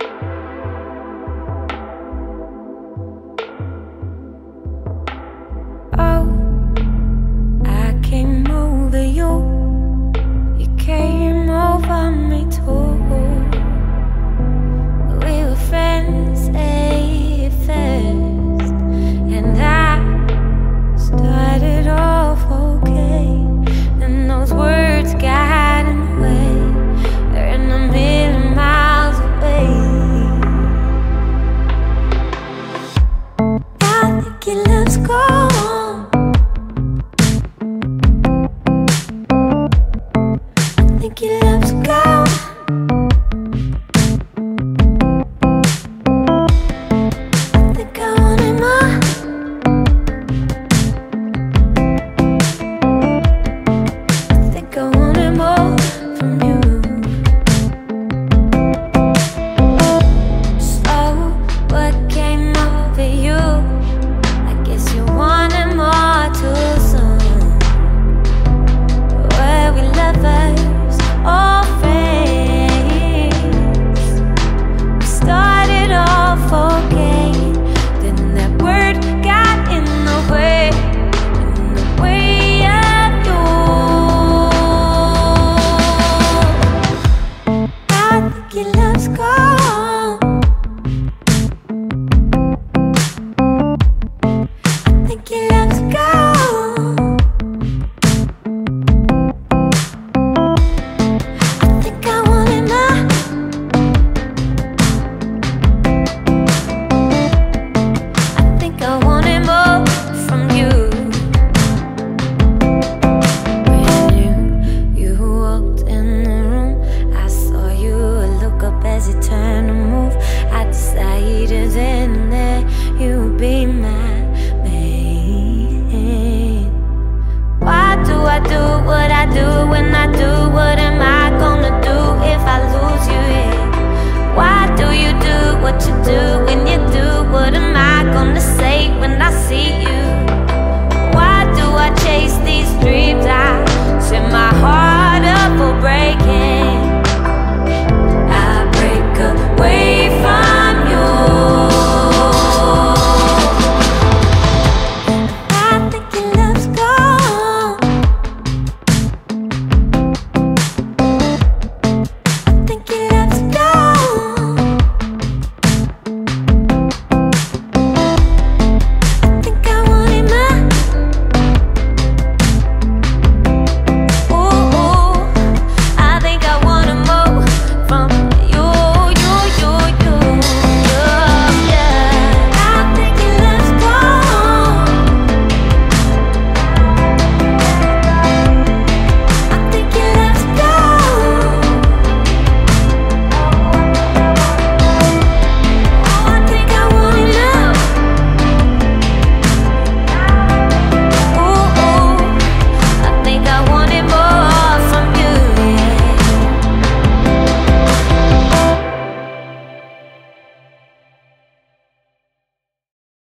Your love's gone